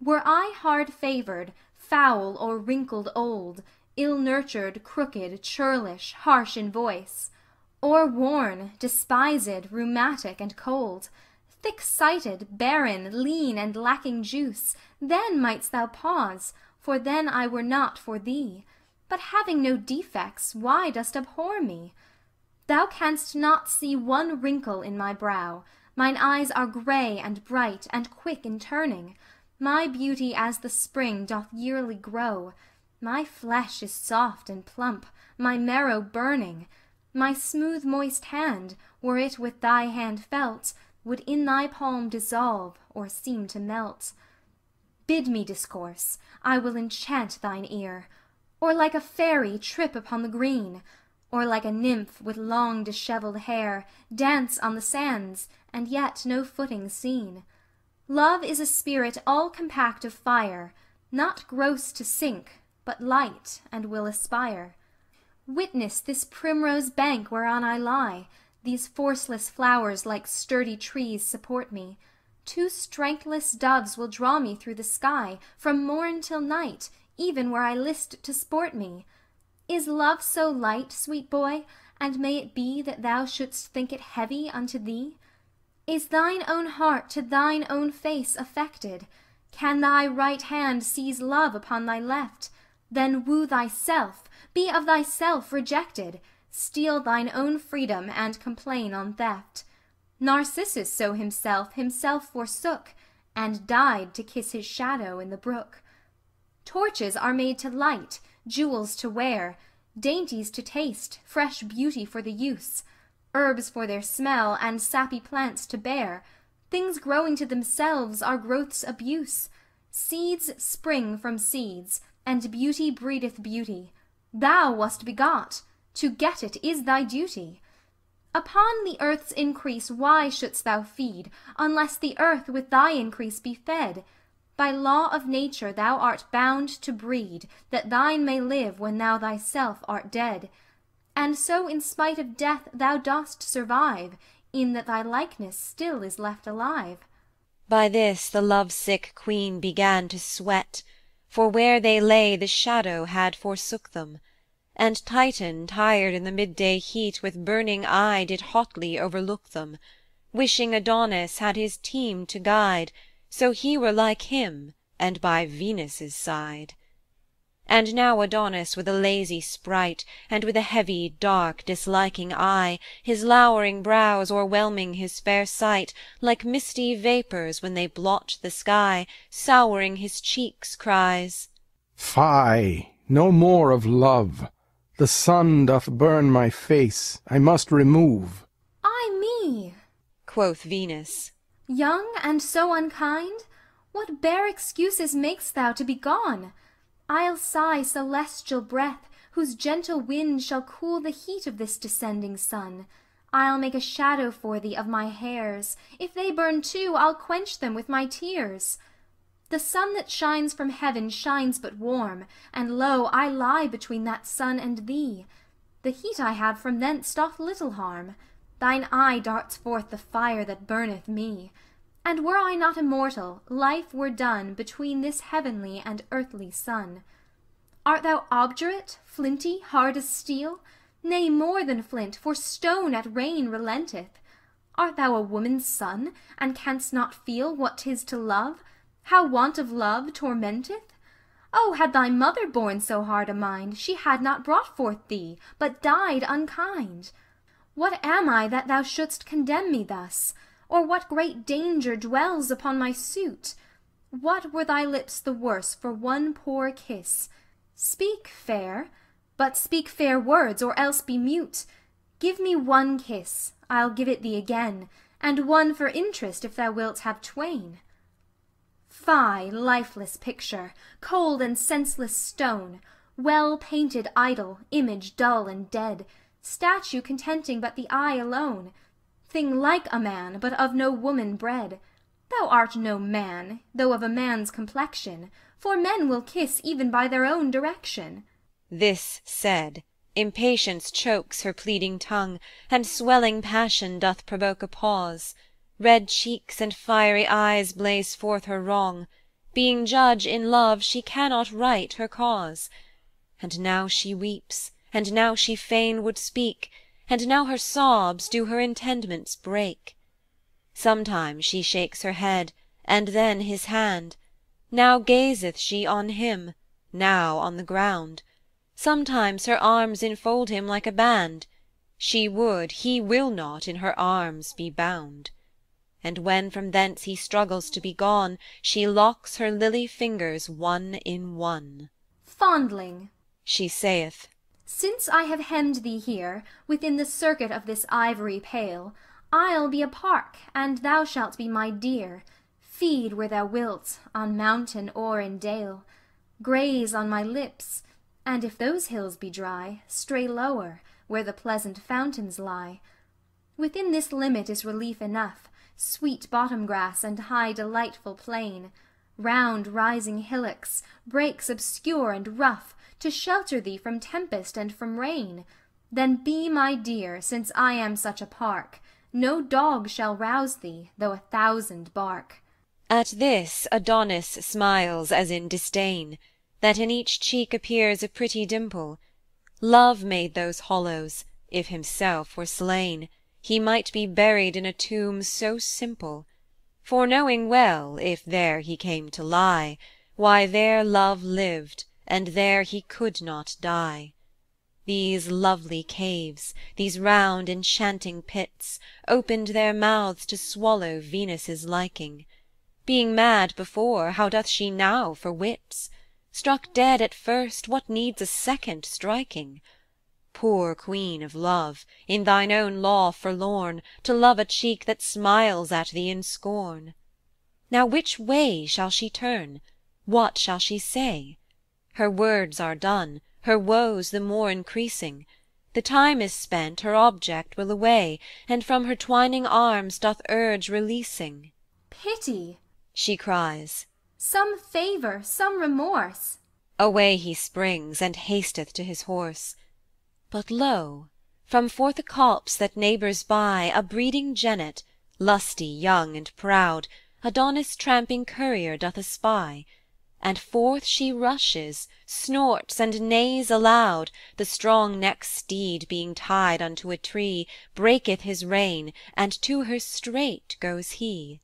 Were I hard favoured, foul or wrinkled old, Ill nurtured, crooked, churlish, harsh in voice; Or worn, despised, rheumatic, and cold, Thick sighted, barren, lean, and lacking juice, Then mightst thou pause, for then I were not for thee: But having no defects, why dost abhor me? Thou canst not see one wrinkle in my brow; Mine eyes are gray and bright, and quick in turning; My beauty as the spring doth yearly grow; My flesh is soft and plump, my marrow burning; My smooth moist hand, were it with thy hand felt, Would in thy palm dissolve, or seem to melt. Bid me discourse, I will enchant thine ear; Or like a fairy trip upon the green; Or like a nymph with long dishevelled hair Dance on the sands, and yet no footing seen. Love is a spirit all compact of fire, Not gross to sink, but light, and will aspire. Witness this primrose bank whereon I lie; These forceless flowers like sturdy trees support me; Two strengthless doves will draw me through the sky, From morn till night, even where I list to sport me. Is love so light, sweet boy, and may it be That thou shouldst think it heavy unto thee? Is thine own heart to thine own face affected? Can thy right hand seize love upon thy left? Then woo thyself, be of thyself rejected, Steal thine own freedom, and complain on theft. Narcissus so himself himself forsook, And died to kiss his shadow in the brook. Torches are made to light, jewels to wear, Dainties to taste, fresh beauty for the use herbs for their smell, and sappy plants to bear; things growing to themselves are growth's abuse; seeds spring from seeds, and beauty breedeth beauty; thou wast begot; to get it is thy duty. Upon the earth's increase why shouldst thou feed, unless the earth with thy increase be fed? By law of nature thou art bound to breed, that thine may live when thou thyself art dead. And so in spite of death thou dost survive, In that thy likeness still is left alive. By this the love sick queen began to sweat, For where they lay the shadow had forsook them; And Titan, tired in the midday heat, With burning eye did hotly overlook them, Wishing Adonis had his team to guide, So he were like him, and by Venus' side. And now Adonis with a lazy sprite, And with a heavy, dark, disliking eye, His lowering brows o'erwhelming his fair sight, Like misty vapours when they blot the sky, Souring his cheeks, cries, Fie! no more of love! The sun doth burn my face, I must remove. Ay me! quoth Venus. Young, and so unkind? What bare excuses mak'st thou to be gone? I'll sigh celestial breath, whose gentle wind Shall cool the heat of this descending sun. I'll make a shadow for thee of my hairs; If they burn too, I'll quench them with my tears. The sun that shines from heaven shines but warm, And lo, I lie between that sun and thee. The heat I have from thence doth little harm; Thine eye darts forth the fire that burneth me. And were I not immortal, life were done Between this heavenly and earthly sun. Art thou obdurate, flinty, hard as steel? Nay, more than flint, for stone at rain relenteth. Art thou a woman's son, and canst not feel What 'tis to love, how want of love tormenteth? Oh, had thy mother borne so hard a mind, She had not brought forth thee, but died unkind. What am I that thou shouldst condemn me thus? Or what great danger dwells upon my suit? What were thy lips the worse for one poor kiss? Speak, fair; but speak fair words, or else be mute. Give me one kiss, I'll give it thee again, And one for interest, if thou wilt have twain. Fie, lifeless picture! cold and senseless stone! Well painted idol, image dull and dead, Statue contenting but the eye alone thing like a man, but of no woman bred. Thou art no man, though of a man's complexion, for men will kiss even by their own direction. This said, impatience chokes her pleading tongue, And swelling passion doth provoke a pause; Red cheeks and fiery eyes blaze forth her wrong. being judge in love she cannot right her cause. And now she weeps, and now she fain would speak, And now her sobs do her intendments break. Sometimes she shakes her head, and then his hand, Now gazeth she on him, now on the ground, Sometimes her arms enfold him like a band, She would, he will not in her arms be bound. And when from thence he struggles to be gone, She locks her lily fingers one in one. Fondling, She saith, Since I have hemmed thee here, Within the circuit of this ivory pale, I'll be a park, and thou shalt be my deer, Feed where thou wilt, on mountain or in dale, Graze on my lips, and if those hills be dry, Stray lower, where the pleasant fountains lie. Within this limit is relief enough, Sweet bottom grass and high delightful plain, Round rising hillocks, brakes obscure and rough, To shelter thee from tempest and from rain. Then be my deer, since I am such a park, No dog shall rouse thee, though a thousand bark. At this Adonis smiles as in disdain, That in each cheek appears a pretty dimple: Love made those hollows, if himself were slain, He might be buried in a tomb so simple; Foreknowing well, if there he came to lie, Why there Love lived, and there he could not die. These lovely caves, these round enchanting pits, Opened their mouths to swallow Venus' liking. Being mad before, how doth she now for wits? Struck dead at first, what needs a second striking? Poor Queen of Love, in thine own law forlorn, To love a cheek that smiles at thee in scorn! Now which way shall she turn? what shall she say? Her words are done, her woes the more increasing: The time is spent, her object will away, And from her twining arms doth urge releasing. Pity! She cries. Some favour, some remorse! Away he springs, and hasteth to his horse. But lo! from forth a copse that neighbours by A breeding jennet, lusty, young, and proud, Adonis' tramping courser doth espy; And forth she rushes, snorts and neighs aloud, The strong necked steed being tied unto a tree, Breaketh his rein, and to her straight goes he.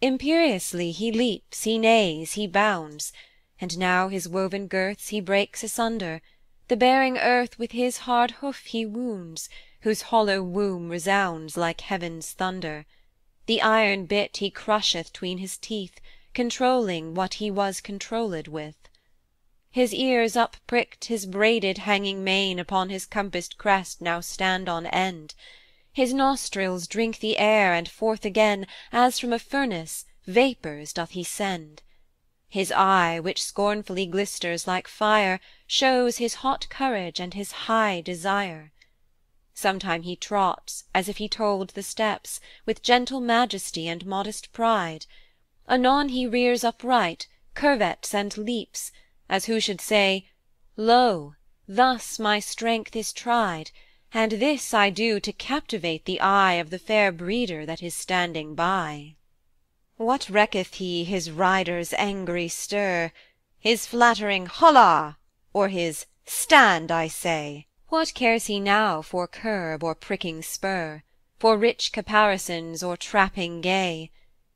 Imperiously he leaps, he neighs, he bounds, And now his woven girths he breaks asunder, The bearing earth with his hard hoof he wounds, Whose hollow womb resounds like heaven's thunder; The iron bit he crusheth 'tween his teeth, Controlling what he was controlled with. His ears uppricked, his braided hanging mane Upon his compassed crest now stand on end. His nostrils drink the air, and forth again, As from a furnace, vapours doth he send. His eye, which scornfully glisters like fire, Shows his hot courage and his high desire. Sometime he trots, as if he told the steps, With gentle majesty and modest pride; Anon he rears upright, curvets and leaps, As who should say, Lo! thus my strength is tried, And this I do to captivate the eye Of the fair breeder that is standing by. What recketh he his rider's angry stir, His flattering Holla! or his Stand, I say? What cares he now for curb or pricking spur, For rich caparisons or trapping gay?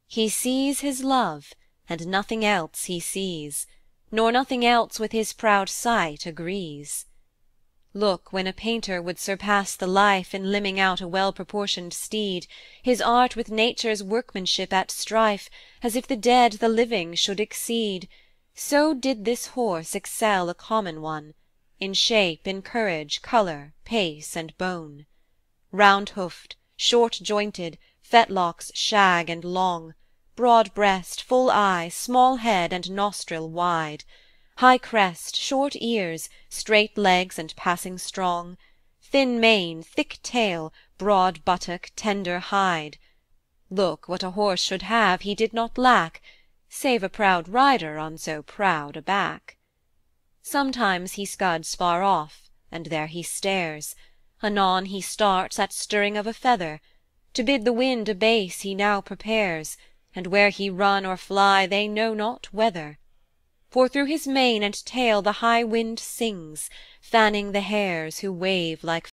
He sees his love, and nothing else he sees, Nor nothing else with his proud sight agrees. Look when a painter would surpass the life In limning out a well proportioned steed, His art with Nature's workmanship at strife, As if the dead the living should exceed, So did this horse excel a common one, In shape, in courage, colour, pace, and bone. Round hoofed, short jointed, fetlocks shag and long, Broad breast, full eye, small head, and nostril wide. High crest, short ears, straight legs and passing strong, Thin mane, thick tail, broad buttock, tender hide: Look what a horse should have he did not lack, Save a proud rider on so proud a back. Sometimes he scuds far off, and there he stares; Anon he starts at stirring of a feather; To bid the wind abase he now prepares, And where he run or fly they know not whither: For through his mane and tail the high wind sings, Fanning the hairs who wave like